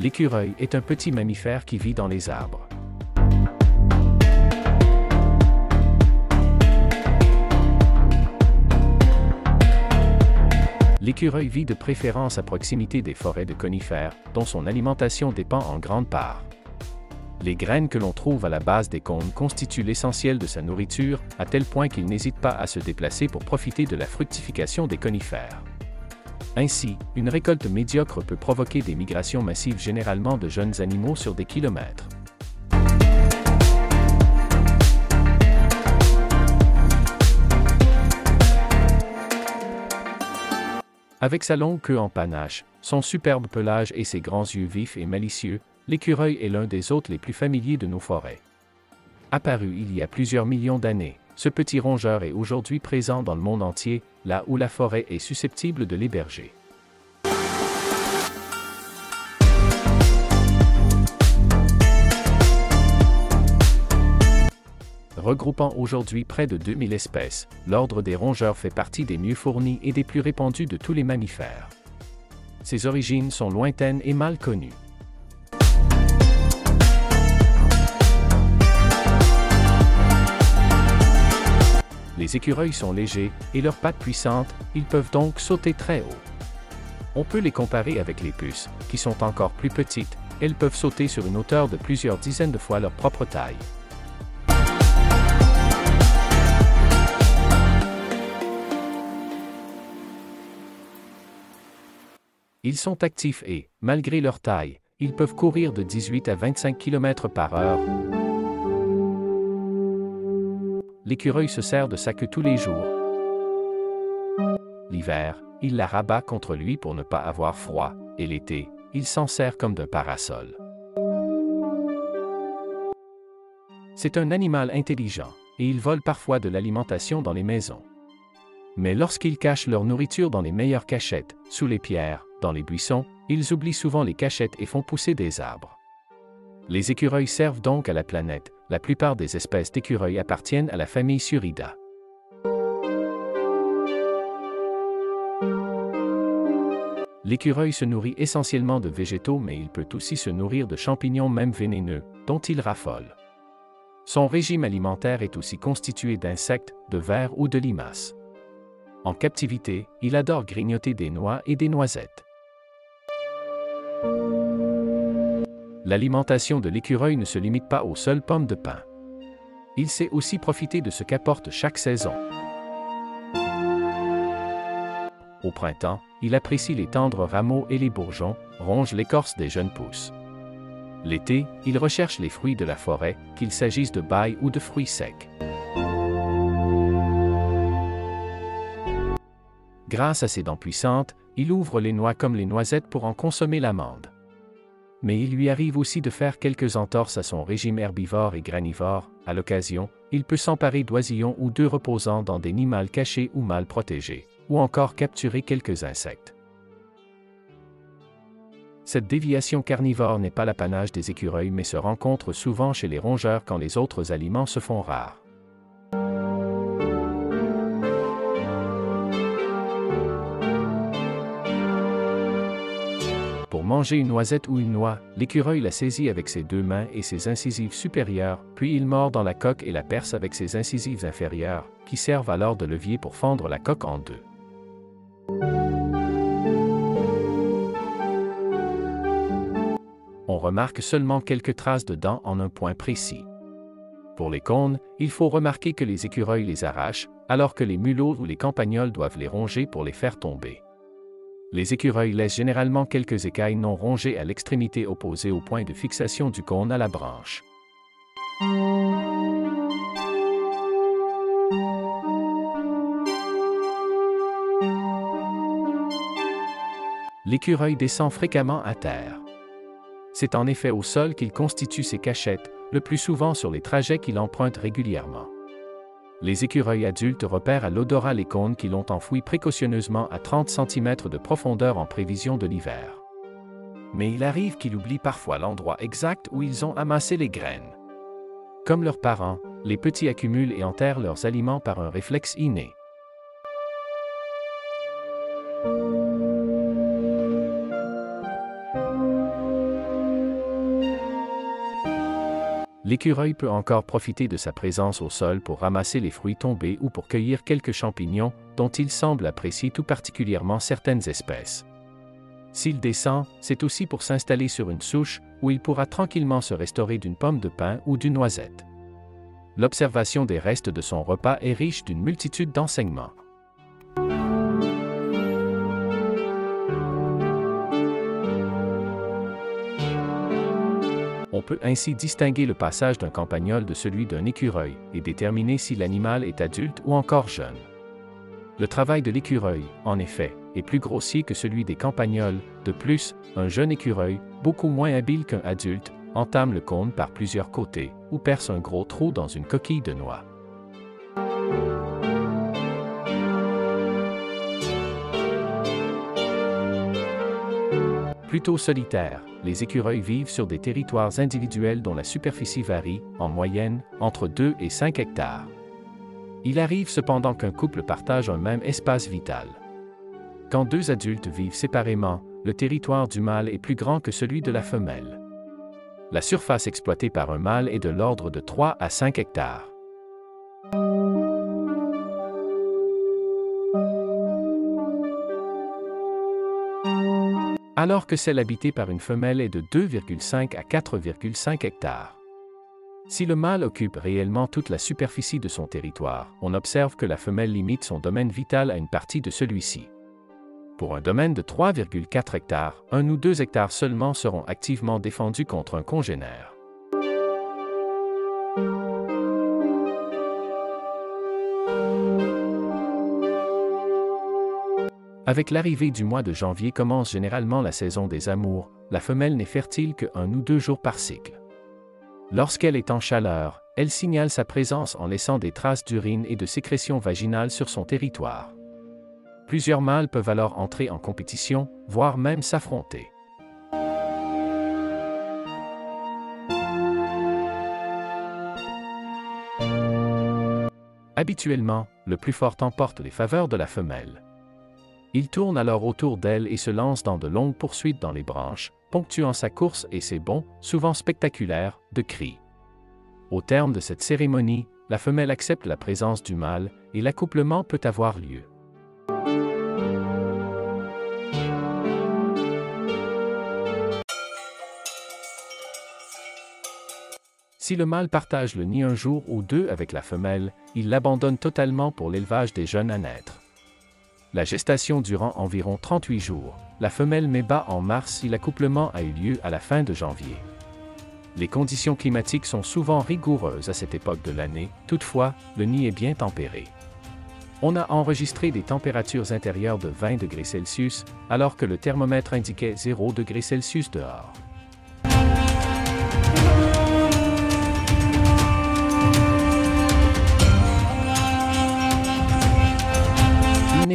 L'écureuil est un petit mammifère qui vit dans les arbres. L'écureuil vit de préférence à proximité des forêts de conifères, dont son alimentation dépend en grande part. Les graines que l'on trouve à la base des cônes constituent l'essentiel de sa nourriture, à tel point qu'il n'hésite pas à se déplacer pour profiter de la fructification des conifères. Ainsi, une récolte médiocre peut provoquer des migrations massives généralement de jeunes animaux sur des kilomètres. Avec sa longue queue en panache, son superbe pelage et ses grands yeux vifs et malicieux, l'écureuil est l'un des hôtes les plus familiers de nos forêts. Apparu il y a plusieurs millions d'années, ce petit rongeur est aujourd'hui présent dans le monde entier, là où la forêt est susceptible de l'héberger. Regroupant aujourd'hui près de 2000 espèces, l'ordre des rongeurs fait partie des mieux fournis et des plus répandus de tous les mammifères. Ses origines sont lointaines et mal connues. Les écureuils sont légers et leurs pattes puissantes, ils peuvent donc sauter très haut. On peut les comparer avec les puces, qui sont encore plus petites, elles peuvent sauter sur une hauteur de plusieurs dizaines de fois leur propre taille. Ils sont actifs et, malgré leur taille, ils peuvent courir de 18 à 25 km par heure. L'écureuil se sert de sa queue tous les jours. L'hiver, il la rabat contre lui pour ne pas avoir froid, et l'été, il s'en sert comme d'un parasol. C'est un animal intelligent, et il vole parfois de l'alimentation dans les maisons. Mais lorsqu'ils cachent leur nourriture dans les meilleures cachettes, sous les pierres, dans les buissons, ils oublient souvent les cachettes et font pousser des arbres. Les écureuils servent donc à la planète, la plupart des espèces d'écureuils appartiennent à la famille Surida. L'écureuil se nourrit essentiellement de végétaux mais il peut aussi se nourrir de champignons même vénéneux, dont il raffole. Son régime alimentaire est aussi constitué d'insectes, de vers ou de limaces. En captivité, il adore grignoter des noix et des noisettes. L'alimentation de l'écureuil ne se limite pas aux seules pommes de pin. Il sait aussi profiter de ce qu'apporte chaque saison. Au printemps, il apprécie les tendres rameaux et les bourgeons, ronge l'écorce des jeunes pousses. L'été, il recherche les fruits de la forêt, qu'il s'agisse de bail ou de fruits secs. Grâce à ses dents puissantes, il ouvre les noix comme les noisettes pour en consommer l'amande. Mais il lui arrive aussi de faire quelques entorses à son régime herbivore et granivore, à l'occasion, il peut s'emparer d'oisillons ou d'œufs reposant dans des nids mal cachés ou mal protégés, ou encore capturer quelques insectes. Cette déviation carnivore n'est pas l'apanage des écureuils mais se rencontre souvent chez les rongeurs quand les autres aliments se font rares. Manger une noisette ou une noix, l'écureuil la saisit avec ses deux mains et ses incisives supérieures, puis il mord dans la coque et la perce avec ses incisives inférieures, qui servent alors de levier pour fendre la coque en deux. On remarque seulement quelques traces de dents en un point précis. Pour les cônes, il faut remarquer que les écureuils les arrachent, alors que les mulots ou les campagnols doivent les ronger pour les faire tomber. Les écureuils laissent généralement quelques écailles non rongées à l'extrémité opposée au point de fixation du cône à la branche. L'écureuil descend fréquemment à terre. C'est en effet au sol qu'il constitue ses cachettes, le plus souvent sur les trajets qu'il emprunte régulièrement les écureuils adultes repèrent à l'odorat les cônes qui l'ont enfoui précautionneusement à 30 cm de profondeur en prévision de l'hiver. Mais il arrive qu'il oublie parfois l'endroit exact où ils ont amassé les graines. Comme leurs parents, les petits accumulent et enterrent leurs aliments par un réflexe inné. L'écureuil peut encore profiter de sa présence au sol pour ramasser les fruits tombés ou pour cueillir quelques champignons, dont il semble apprécier tout particulièrement certaines espèces. S'il descend, c'est aussi pour s'installer sur une souche, où il pourra tranquillement se restaurer d'une pomme de pin ou d'une noisette. L'observation des restes de son repas est riche d'une multitude d'enseignements. On peut ainsi distinguer le passage d'un campagnol de celui d'un écureuil et déterminer si l'animal est adulte ou encore jeune. Le travail de l'écureuil, en effet, est plus grossier que celui des campagnols. De plus, un jeune écureuil, beaucoup moins habile qu'un adulte, entame le cône par plusieurs côtés ou perce un gros trou dans une coquille de noix. Plutôt solitaires, les écureuils vivent sur des territoires individuels dont la superficie varie, en moyenne, entre 2 et 5 hectares. Il arrive cependant qu'un couple partage un même espace vital. Quand deux adultes vivent séparément, le territoire du mâle est plus grand que celui de la femelle. La surface exploitée par un mâle est de l'ordre de 3 à 5 hectares. Alors que celle habitée par une femelle est de 2,5 à 4,5 hectares. Si le mâle occupe réellement toute la superficie de son territoire, on observe que la femelle limite son domaine vital à une partie de celui-ci. Pour un domaine de 3,4 hectares, un ou deux hectares seulement seront activement défendus contre un congénère. Avec l'arrivée du mois de janvier commence généralement la saison des amours, la femelle n'est fertile que un ou deux jours par cycle. Lorsqu'elle est en chaleur, elle signale sa présence en laissant des traces d'urine et de sécrétion vaginale sur son territoire. Plusieurs mâles peuvent alors entrer en compétition, voire même s'affronter. Habituellement, le plus fort emporte les faveurs de la femelle. Il tourne alors autour d'elle et se lance dans de longues poursuites dans les branches, ponctuant sa course et ses bonds, souvent spectaculaires, de cris. Au terme de cette cérémonie, la femelle accepte la présence du mâle et l'accouplement peut avoir lieu. Si le mâle partage le nid un jour ou deux avec la femelle, il l'abandonne totalement pour l'élevage des jeunes à naître. La gestation durant environ 38 jours. La femelle met bas en mars si l'accouplement a eu lieu à la fin de janvier. Les conditions climatiques sont souvent rigoureuses à cette époque de l'année, toutefois, le nid est bien tempéré. On a enregistré des températures intérieures de 20 degrés Celsius, alors que le thermomètre indiquait 0 degrés Celsius dehors.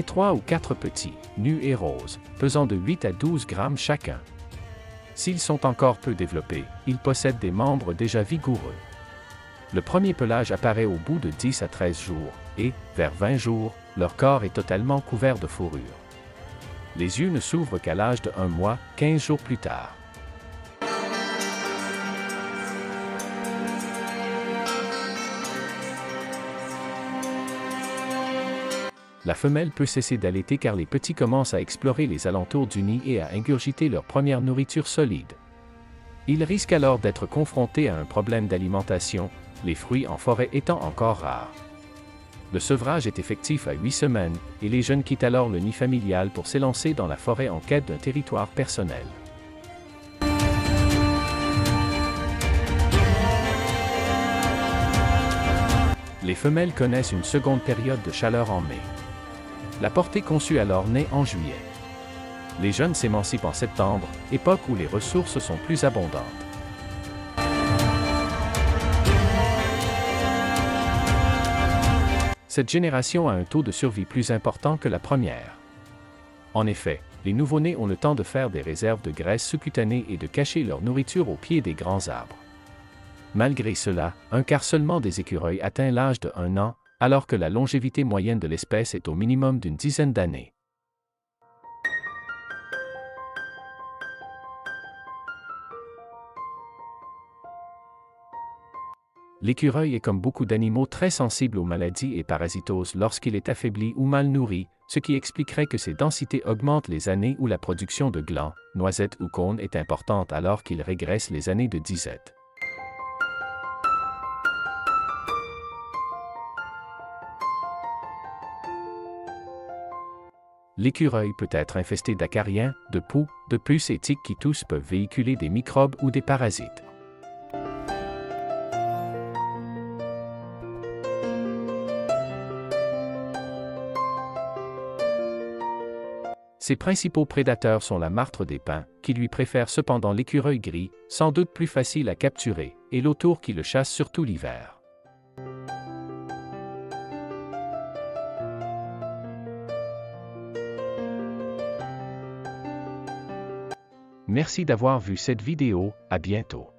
Trois ou quatre petits, nus et roses, pesant de 8 à 12 grammes chacun. S'ils sont encore peu développés, ils possèdent des membres déjà vigoureux. Le premier pelage apparaît au bout de 10 à 13 jours, et, vers 20 jours, leur corps est totalement couvert de fourrure. Les yeux ne s'ouvrent qu'à l'âge de un mois, 15 jours plus tard. La femelle peut cesser d'allaiter car les petits commencent à explorer les alentours du nid et à ingurgiter leur première nourriture solide. Ils risquent alors d'être confrontés à un problème d'alimentation, les fruits en forêt étant encore rares. Le sevrage est effectif à 8 semaines, et les jeunes quittent alors le nid familial pour s'élancer dans la forêt en quête d'un territoire personnel. Les femelles connaissent une seconde période de chaleur en mai. La portée conçue alors naît en juillet. Les jeunes s'émancipent en septembre, époque où les ressources sont plus abondantes. Cette génération a un taux de survie plus important que la première. En effet, les nouveau-nés ont le temps de faire des réserves de graisse sous-cutanée et de cacher leur nourriture au pied des grands arbres. Malgré cela, un quart seulement des écureuils atteint l'âge de un an, alors que la longévité moyenne de l'espèce est au minimum d'une dizaine d'années. L'écureuil est comme beaucoup d'animaux très sensible aux maladies et parasitoses lorsqu'il est affaibli ou mal nourri, ce qui expliquerait que ses densités augmentent les années où la production de glands, noisettes ou cônes est importante alors qu'il régresse les années de disette. L'écureuil peut être infesté d'acariens, de poux, de puces et tiques qui tous peuvent véhiculer des microbes ou des parasites. Ses principaux prédateurs sont la martre des pins, qui lui préfère cependant l'écureuil gris, sans doute plus facile à capturer, et l'autour qui le chasse surtout l'hiver. Merci d'avoir vu cette vidéo, à bientôt.